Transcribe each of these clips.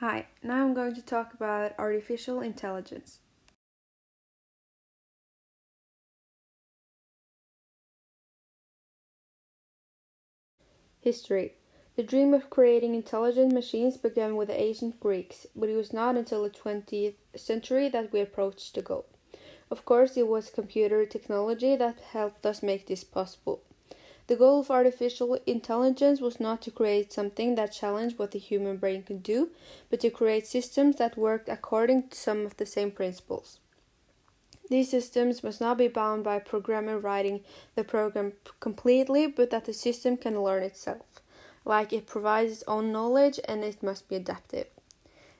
Hi, now I'm going to talk about artificial intelligence. History The dream of creating intelligent machines began with the ancient Greeks, but it was not until the 20th century that we approached the goal. Of course, it was computer technology that helped us make this possible. The goal of artificial intelligence was not to create something that challenged what the human brain could do, but to create systems that worked according to some of the same principles. These systems must not be bound by a programmer writing the program completely, but that the system can learn itself. Like it provides its own knowledge and it must be adaptive.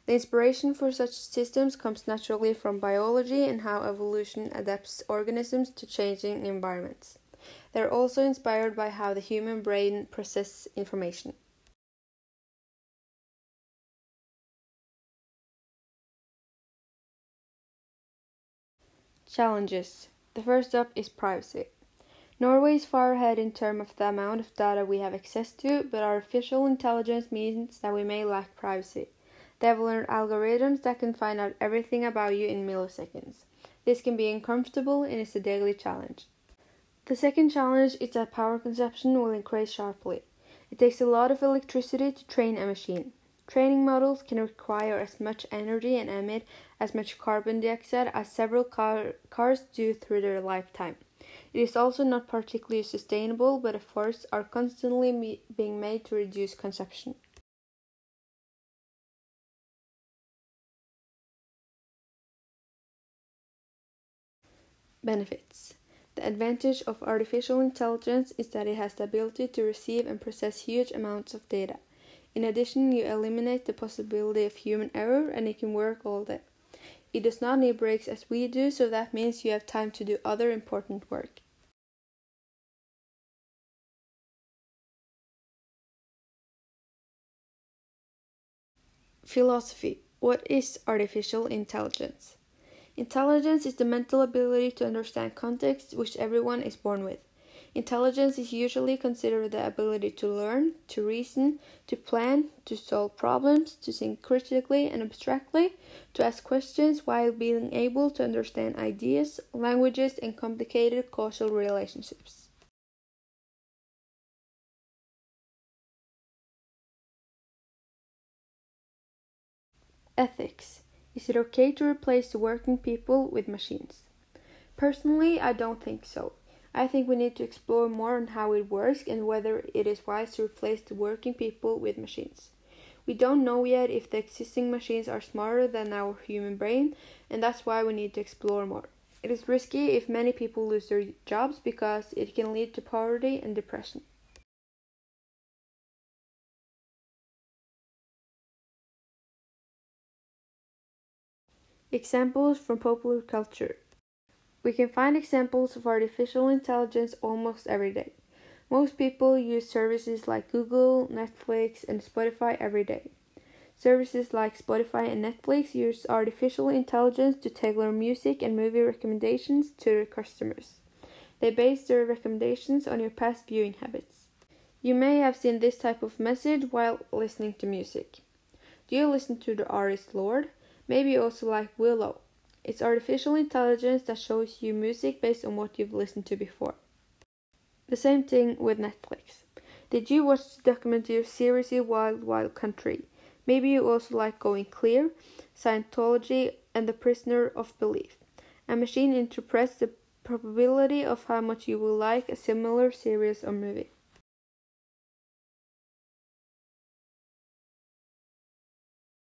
The inspiration for such systems comes naturally from biology and how evolution adapts organisms to changing environments. They're also inspired by how the human brain processes information. Challenges. The first up is privacy. Norway is far ahead in terms of the amount of data we have access to, but artificial intelligence means that we may lack privacy. They have learned algorithms that can find out everything about you in milliseconds. This can be uncomfortable and is a daily challenge. The second challenge is that power consumption will increase sharply. It takes a lot of electricity to train a machine. Training models can require as much energy and emit as much carbon dioxide as several car- cars do through their lifetime. It is also not particularly sustainable, but efforts are constantly me- being made to reduce consumption. Benefits the advantage of artificial intelligence is that it has the ability to receive and process huge amounts of data. In addition, you eliminate the possibility of human error and it can work all day. It does not need breaks as we do, so that means you have time to do other important work. Philosophy What is artificial intelligence? Intelligence is the mental ability to understand context which everyone is born with. Intelligence is usually considered the ability to learn, to reason, to plan, to solve problems, to think critically and abstractly, to ask questions while being able to understand ideas, languages, and complicated causal relationships. Ethics is it okay to replace the working people with machines? Personally, I don't think so. I think we need to explore more on how it works and whether it is wise to replace the working people with machines. We don't know yet if the existing machines are smarter than our human brain, and that's why we need to explore more. It is risky if many people lose their jobs because it can lead to poverty and depression. Examples from popular culture. We can find examples of artificial intelligence almost every day. Most people use services like Google, Netflix, and Spotify every day. Services like Spotify and Netflix use artificial intelligence to tailor music and movie recommendations to their customers. They base their recommendations on your past viewing habits. You may have seen this type of message while listening to music. Do you listen to the artist Lorde? Maybe also like Willow. It's artificial intelligence that shows you music based on what you've listened to before. The same thing with Netflix. Did you watch the documentary series Wild Wild Country? Maybe you also like Going Clear, Scientology, and The Prisoner of Belief. A machine interprets the probability of how much you will like a similar series or movie.